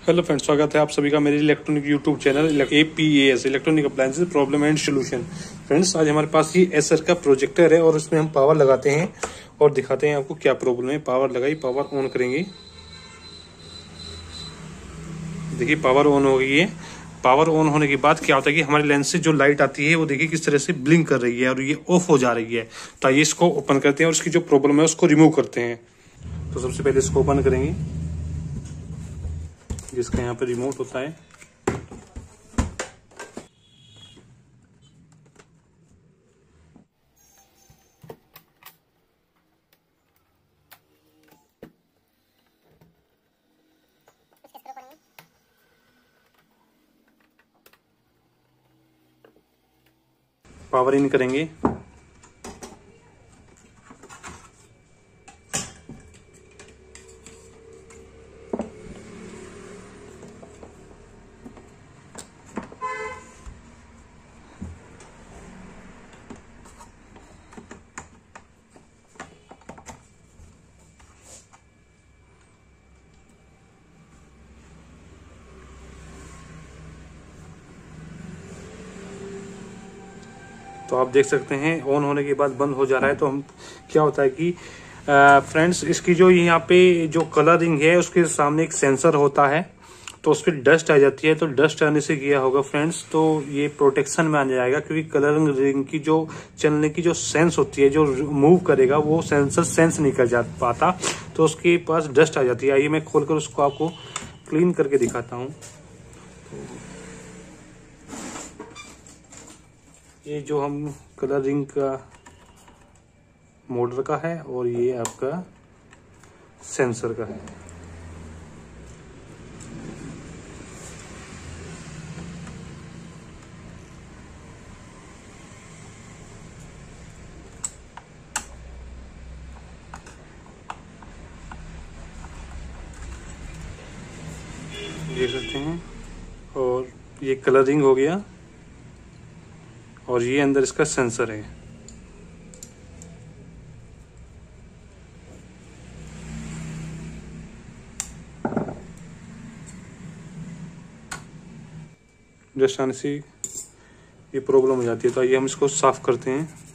Hello friends, स्वागत है आप सभी का मेरे electronic YouTube channel A P S electronic appliances problem and solution. Friends, आज हमारे पास ये एसर का प्रोजेक्टर है और उसमें हम पावर लगाते हैं और दिखाते हैं आपको क्या प्रॉब्लम है। पावर लगाई, पावर ऑन करेंगे। देखिए, पावर ऑन हो गई है। पावर ऑन होने के बाद क्या होता है कि हमारे लेंस से जो लाइट आती है, वो देखिए किस तरह से ब्लिंक कर रही है और ये ऑफ़ हो जा रही है। तो आइए इसको ओपन करते हैं और इसकी जो प्रॉब्लम है उसको रिमूव करते हैं। तो सबसे पहले इसको ओपन करेंगे। जिसका यहाँ पे रिमोट होता है। पावर इन करेंगे। तो आप देख सकते हैं ऑन होने के बाद बंद हो जा रहा है। तो हम, क्या होता है कि फ्रेंड्स इसकी जो यहाँ पे जो कलरिंग है, उसके सामने एक सेंसर होता है तो उस पर डस्ट आ जाती है। तो डस्ट आने से किया होगा फ्रेंड्स तो ये प्रोटेक्शन में आ जाएगा, क्योंकि कलरिंग रिंग की जो, चलने की जो सेंस होती है, जो मूव करेगा, वो सेंसर सेंस नहीं कर जा पाता तो उसके पास डस्ट आ जाती है। आइए मैं खोलकर उसको आपको क्लीन करके दिखाता हूँ। ये जो हम कलर रिंग का मोटर का है और ये आपका सेंसर का है। देख सकते हैं। और ये कलरिंग हो गया। और ये अंदर इसका सेंसर है। जस्ट आने से ये प्रॉब्लम हो जाती है। तो ये हम इसको साफ़ करते हैं।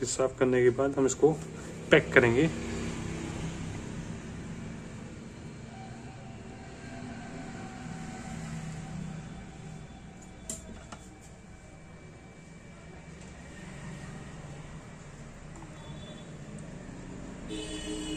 कि साफ़ करने के बाद हम इसको पैक करेंगे Thank you.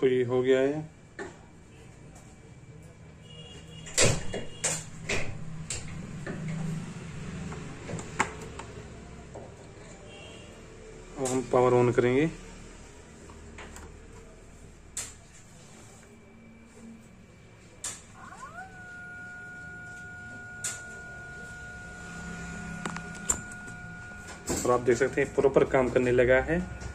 तो ये हो गया है। अब हम पावर ऑन करेंगे। और आप देख सकते हैं प्रॉपर काम करने लगा है।